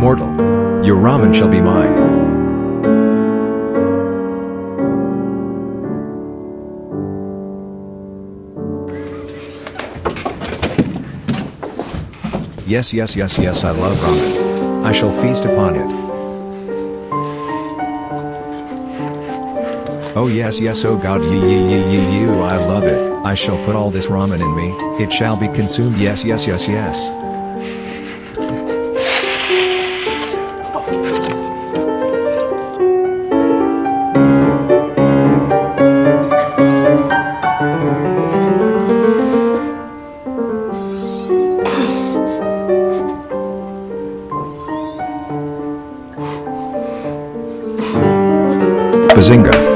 Mortal, your ramen shall be mine. Yes, yes, yes, yes, I love ramen. I shall feast upon it. Oh yes yes oh god ye ye ye ye you I love it, I shall put all this ramen in me, it shall be consumed yes yes yes yes. Bazinga.